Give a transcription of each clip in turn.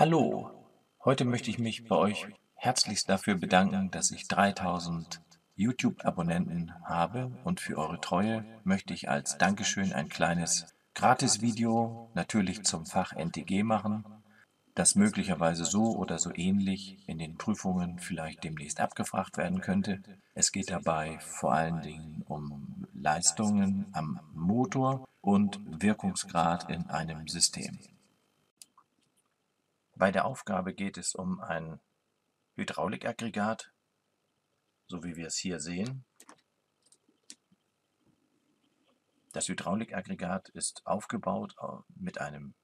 Hallo, heute möchte ich mich bei euch herzlichst dafür bedanken, dass ich 3000 YouTube-Abonnenten habe und für eure Treue möchte ich als Dankeschön ein kleines Gratis-Video natürlich zum Fach NTG machen, das möglicherweise so oder so ähnlich in den Prüfungen vielleicht demnächst abgefragt werden könnte. Es geht dabei vor allen Dingen um Leistungen am Motor und Wirkungsgrad in einem System. Bei der Aufgabe geht es um ein Hydraulikaggregat, so wie wir es hier sehen. Das Hydraulikaggregat ist aufgebaut äh, mit einem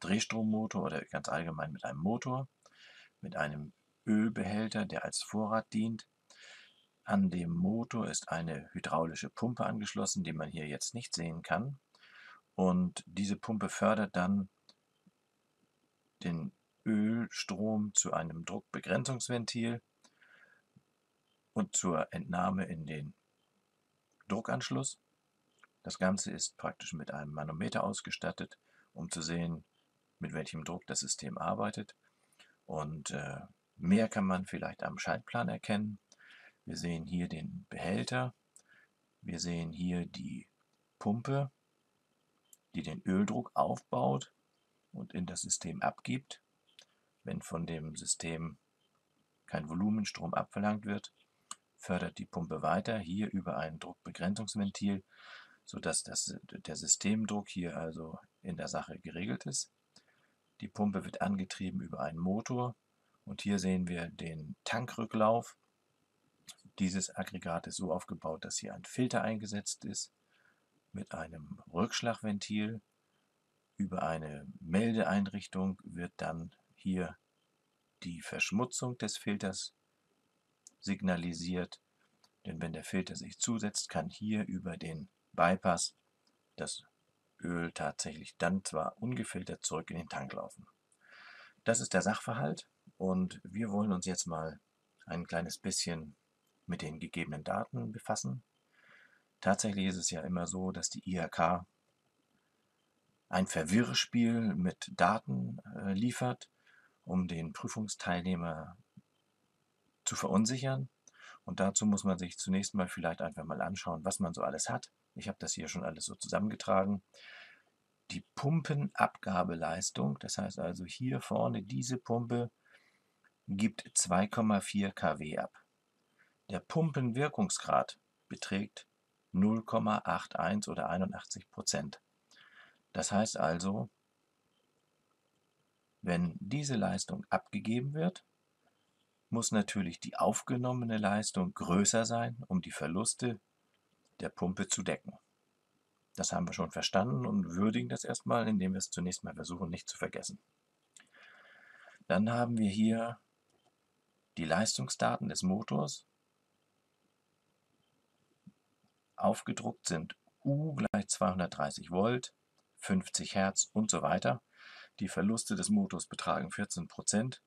Drehstrommotor oder ganz allgemein mit einem Motor, mit einem Ölbehälter, der als Vorrat dient. An dem Motor ist eine hydraulische Pumpe angeschlossen, die man hier jetzt nicht sehen kann. Und diese Pumpe fördert dann den Ölstrom zu einem Druckbegrenzungsventil und zur Entnahme in den Druckanschluss. Das Ganze ist praktisch mit einem Manometer ausgestattet, um zu sehen, mit welchem Druck das System arbeitet. Und äh, mehr kann man vielleicht am Schaltplan erkennen. Wir sehen hier den Behälter. Wir sehen hier die Pumpe, die den Öldruck aufbaut und in das System abgibt, wenn von dem System kein Volumenstrom abverlangt wird, fördert die Pumpe weiter, hier über ein Druckbegrenzungsventil, sodass das, der Systemdruck hier also in der Sache geregelt ist. Die Pumpe wird angetrieben über einen Motor und hier sehen wir den Tankrücklauf. Dieses Aggregat ist so aufgebaut, dass hier ein Filter eingesetzt ist mit einem Rückschlagventil über eine Meldeeinrichtung wird dann hier die Verschmutzung des Filters signalisiert, denn wenn der Filter sich zusetzt, kann hier über den Bypass das Öl tatsächlich dann zwar ungefiltert zurück in den Tank laufen. Das ist der Sachverhalt und wir wollen uns jetzt mal ein kleines bisschen mit den gegebenen Daten befassen. Tatsächlich ist es ja immer so, dass die IHK ein Verwirrspiel mit Daten äh, liefert, um den Prüfungsteilnehmer zu verunsichern. Und dazu muss man sich zunächst mal vielleicht einfach mal anschauen, was man so alles hat. Ich habe das hier schon alles so zusammengetragen. Die Pumpenabgabeleistung, das heißt also hier vorne diese Pumpe, gibt 2,4 kW ab. Der Pumpenwirkungsgrad beträgt 0,81 oder 81 Prozent. Das heißt also, wenn diese Leistung abgegeben wird, muss natürlich die aufgenommene Leistung größer sein, um die Verluste der Pumpe zu decken. Das haben wir schon verstanden und würdigen das erstmal, indem wir es zunächst mal versuchen, nicht zu vergessen. Dann haben wir hier die Leistungsdaten des Motors. Aufgedruckt sind U gleich 230 Volt, 50 Hertz und so weiter. Die Verluste des Motors betragen 14 Prozent.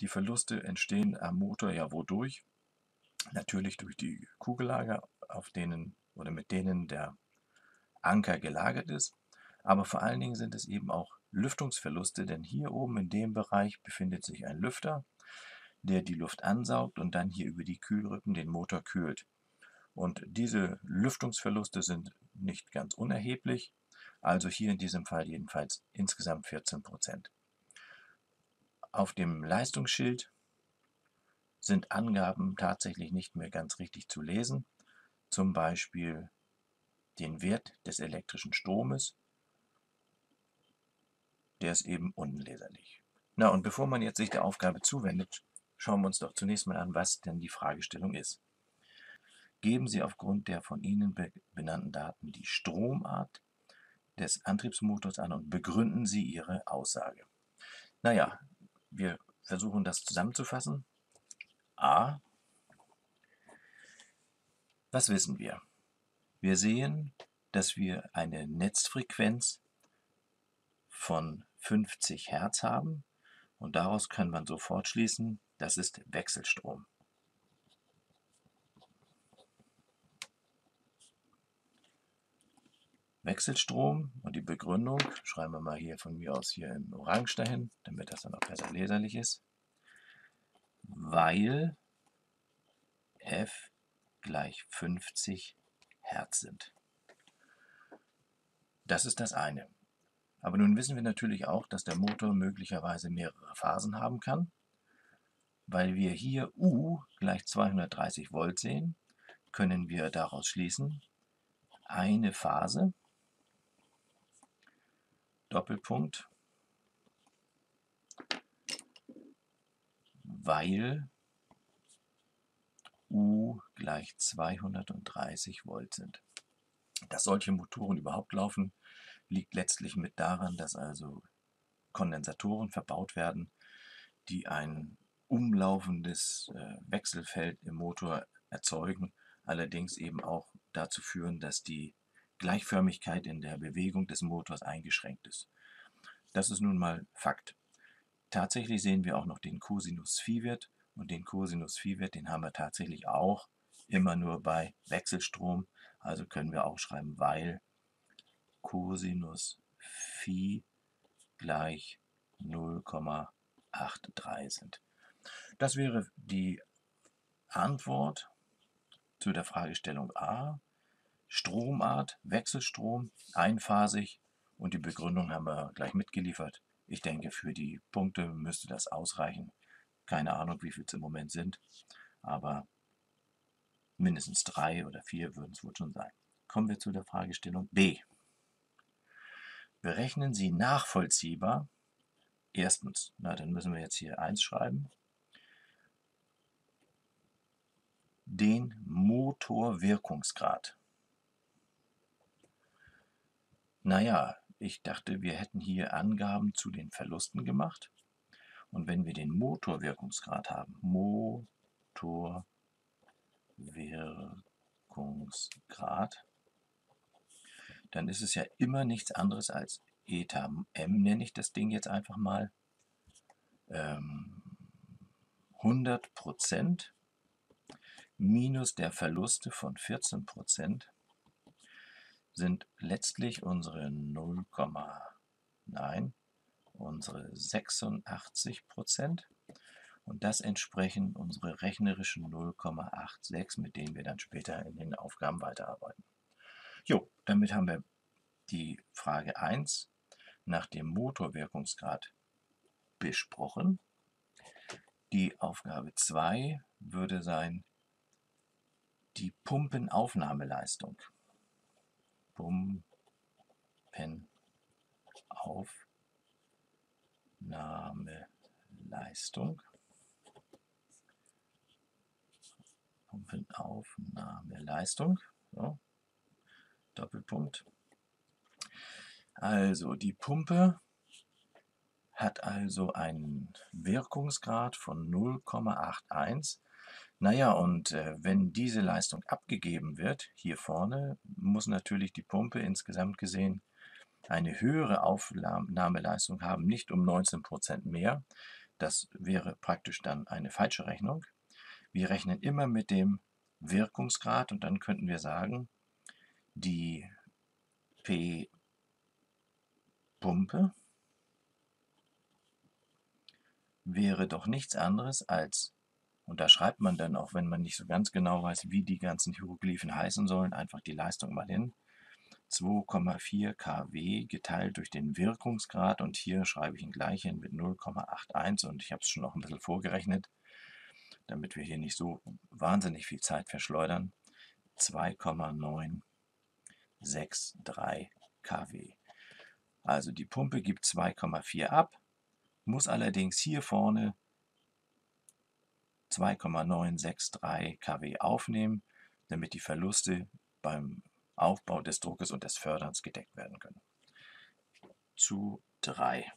Die Verluste entstehen am Motor ja wodurch? Natürlich durch die Kugellager, auf denen oder mit denen der Anker gelagert ist. Aber vor allen Dingen sind es eben auch Lüftungsverluste, denn hier oben in dem Bereich befindet sich ein Lüfter, der die Luft ansaugt und dann hier über die Kühlrippen den Motor kühlt. Und diese Lüftungsverluste sind nicht ganz unerheblich. Also hier in diesem Fall jedenfalls insgesamt 14 Prozent. Auf dem Leistungsschild sind Angaben tatsächlich nicht mehr ganz richtig zu lesen. Zum Beispiel den Wert des elektrischen Stromes. Der ist eben unleserlich. Na und bevor man jetzt sich der Aufgabe zuwendet, schauen wir uns doch zunächst mal an, was denn die Fragestellung ist. Geben Sie aufgrund der von Ihnen benannten Daten die Stromart, des Antriebsmotors an und begründen Sie Ihre Aussage. Naja, wir versuchen das zusammenzufassen. A. Was wissen wir? Wir sehen, dass wir eine Netzfrequenz von 50 Hertz haben und daraus kann man sofort schließen, das ist Wechselstrom. Wechselstrom und die Begründung schreiben wir mal hier von mir aus hier in Orange dahin, damit das dann auch besser leserlich ist, weil f gleich 50 Hertz sind. Das ist das eine. Aber nun wissen wir natürlich auch, dass der Motor möglicherweise mehrere Phasen haben kann. Weil wir hier U gleich 230 Volt sehen, können wir daraus schließen, eine Phase, Doppelpunkt, weil U gleich 230 Volt sind. Dass solche Motoren überhaupt laufen, liegt letztlich mit daran, dass also Kondensatoren verbaut werden, die ein umlaufendes äh, Wechselfeld im Motor erzeugen, allerdings eben auch dazu führen, dass die Gleichförmigkeit in der Bewegung des Motors eingeschränkt ist. Das ist nun mal Fakt. Tatsächlich sehen wir auch noch den Cosinus Phi-Wert und den Cosinus Phi-Wert, den haben wir tatsächlich auch immer nur bei Wechselstrom. Also können wir auch schreiben, weil Cosinus Phi gleich 0,83 sind. Das wäre die Antwort zu der Fragestellung A. Stromart, Wechselstrom, einphasig und die Begründung haben wir gleich mitgeliefert. Ich denke, für die Punkte müsste das ausreichen. Keine Ahnung, wie viel es im Moment sind, aber mindestens drei oder vier würden es wohl schon sein. Kommen wir zu der Fragestellung B. Berechnen Sie nachvollziehbar, erstens, na dann müssen wir jetzt hier 1 schreiben, den Motorwirkungsgrad. Naja, ich dachte, wir hätten hier Angaben zu den Verlusten gemacht. Und wenn wir den Motorwirkungsgrad haben, Motorwirkungsgrad, dann ist es ja immer nichts anderes als Eta M, nenne ich das Ding jetzt einfach mal. Ähm, 100 Prozent minus der Verluste von 14 Prozent sind letztlich unsere 0, nein, unsere 86 Prozent und das entsprechen unsere rechnerischen 0,86, mit denen wir dann später in den Aufgaben weiterarbeiten. Jo, damit haben wir die Frage 1 nach dem Motorwirkungsgrad besprochen. Die Aufgabe 2 würde sein, die Pumpenaufnahmeleistung. Pumpenaufnahmeleistung. Pumpenaufnahmeleistung. So. Doppelpunkt. Also die Pumpe hat also einen Wirkungsgrad von 0,81 naja, und äh, wenn diese Leistung abgegeben wird, hier vorne, muss natürlich die Pumpe insgesamt gesehen eine höhere Aufnahmeleistung haben, nicht um 19% mehr. Das wäre praktisch dann eine falsche Rechnung. Wir rechnen immer mit dem Wirkungsgrad und dann könnten wir sagen, die P-Pumpe wäre doch nichts anderes als und da schreibt man dann, auch wenn man nicht so ganz genau weiß, wie die ganzen Hieroglyphen heißen sollen, einfach die Leistung mal hin. 2,4 kW geteilt durch den Wirkungsgrad und hier schreibe ich ihn gleich hin mit 0,81 und ich habe es schon noch ein bisschen vorgerechnet, damit wir hier nicht so wahnsinnig viel Zeit verschleudern. 2,963 kW. Also die Pumpe gibt 2,4 ab, muss allerdings hier vorne 2,963 kW aufnehmen, damit die Verluste beim Aufbau des Druckes und des Förderns gedeckt werden können. Zu 3.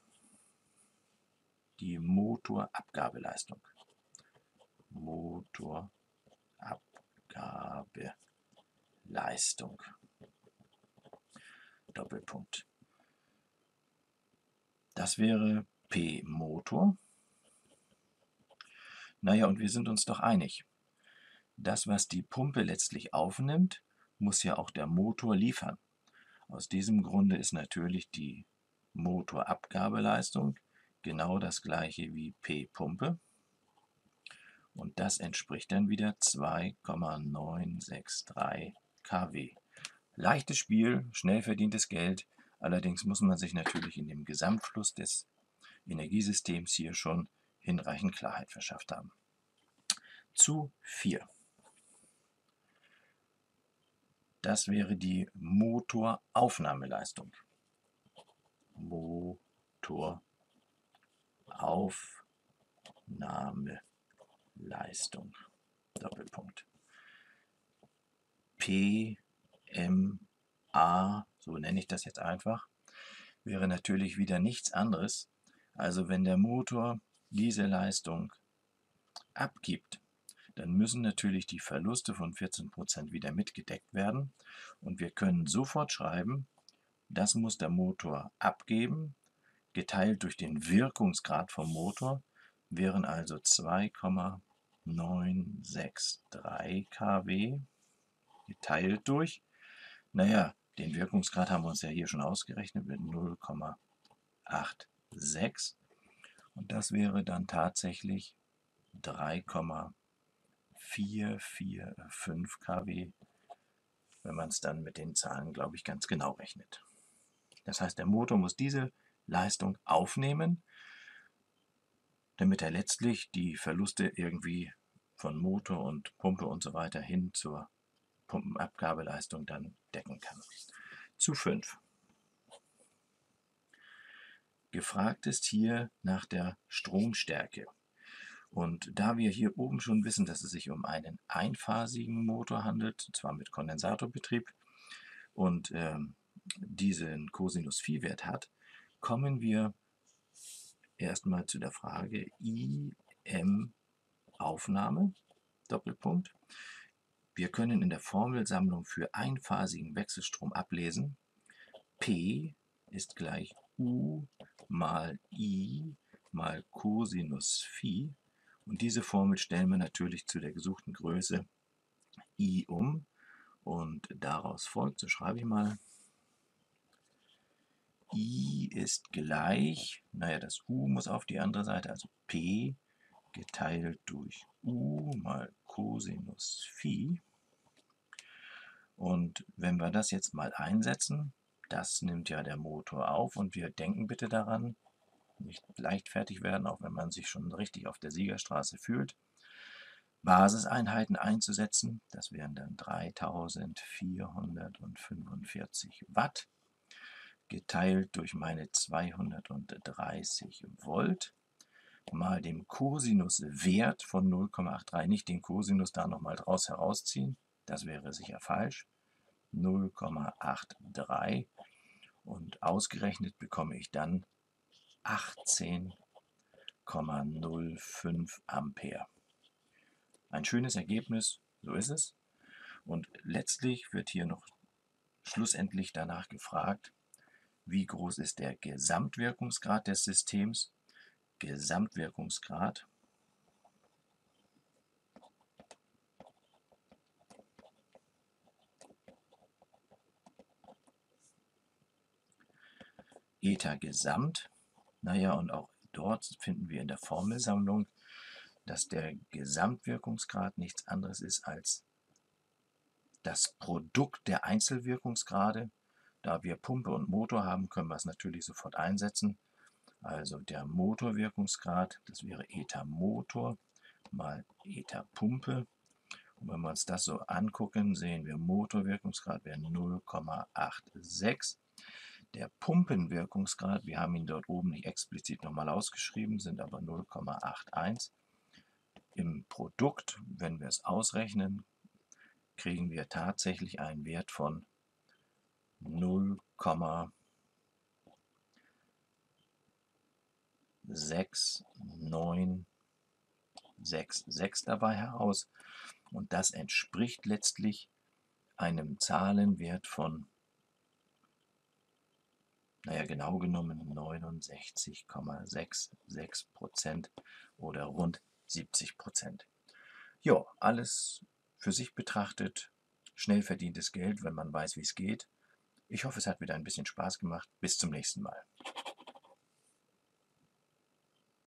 Die Motorabgabeleistung. Motorabgabeleistung. Doppelpunkt. Das wäre P Motor naja, und wir sind uns doch einig. Das, was die Pumpe letztlich aufnimmt, muss ja auch der Motor liefern. Aus diesem Grunde ist natürlich die Motorabgabeleistung genau das gleiche wie P Pumpe. Und das entspricht dann wieder 2,963 kW. Leichtes Spiel, schnell verdientes Geld. Allerdings muss man sich natürlich in dem Gesamtfluss des Energiesystems hier schon hinreichend Klarheit verschafft haben. Zu 4. Das wäre die Motoraufnahmeleistung. Motoraufnahmeleistung. Doppelpunkt. PMA, so nenne ich das jetzt einfach, wäre natürlich wieder nichts anderes. Also wenn der Motor diese Leistung abgibt, dann müssen natürlich die Verluste von 14% wieder mitgedeckt werden. Und wir können sofort schreiben, das muss der Motor abgeben, geteilt durch den Wirkungsgrad vom Motor, wären also 2,963 kW geteilt durch, naja, den Wirkungsgrad haben wir uns ja hier schon ausgerechnet mit 0,86 und das wäre dann tatsächlich 3,4 445 kW, wenn man es dann mit den Zahlen, glaube ich, ganz genau rechnet. Das heißt, der Motor muss diese Leistung aufnehmen, damit er letztlich die Verluste irgendwie von Motor und Pumpe und so weiter hin zur Pumpenabgabeleistung dann decken kann. Zu 5. Gefragt ist hier nach der Stromstärke. Und da wir hier oben schon wissen, dass es sich um einen einphasigen Motor handelt, zwar mit Kondensatorbetrieb, und ähm, diesen Cosinus-Phi-Wert hat, kommen wir erstmal zu der Frage IM Aufnahme, Doppelpunkt. Wir können in der Formelsammlung für einphasigen Wechselstrom ablesen, P ist gleich U mal I mal Cosinus Phi und diese Formel stellen wir natürlich zu der gesuchten Größe i um. Und daraus folgt, so schreibe ich mal, i ist gleich, naja, das u muss auf die andere Seite, also p geteilt durch u mal Cosinus Phi. Und wenn wir das jetzt mal einsetzen, das nimmt ja der Motor auf und wir denken bitte daran, nicht leichtfertig werden, auch wenn man sich schon richtig auf der Siegerstraße fühlt. Basiseinheiten einzusetzen, das wären dann 3445 Watt, geteilt durch meine 230 Volt, mal dem Cosinuswert von 0,83, nicht den Cosinus da nochmal draus herausziehen, das wäre sicher falsch, 0,83 und ausgerechnet bekomme ich dann 18,05 Ampere. Ein schönes Ergebnis, so ist es. Und letztlich wird hier noch schlussendlich danach gefragt, wie groß ist der Gesamtwirkungsgrad des Systems. Gesamtwirkungsgrad Eta Gesamt naja, und auch dort finden wir in der Formelsammlung, dass der Gesamtwirkungsgrad nichts anderes ist als das Produkt der Einzelwirkungsgrade. Da wir Pumpe und Motor haben, können wir es natürlich sofort einsetzen. Also der Motorwirkungsgrad, das wäre Eta Motor mal Eta Pumpe. Und wenn wir uns das so angucken, sehen wir Motorwirkungsgrad wäre 0,86 der Pumpenwirkungsgrad, wir haben ihn dort oben nicht explizit nochmal ausgeschrieben, sind aber 0,81. Im Produkt, wenn wir es ausrechnen, kriegen wir tatsächlich einen Wert von 0,6966 dabei heraus. Und das entspricht letztlich einem Zahlenwert von naja, genau genommen 69,66 Prozent oder rund 70 Prozent. Ja, alles für sich betrachtet schnell verdientes Geld, wenn man weiß, wie es geht. Ich hoffe, es hat wieder ein bisschen Spaß gemacht. Bis zum nächsten Mal.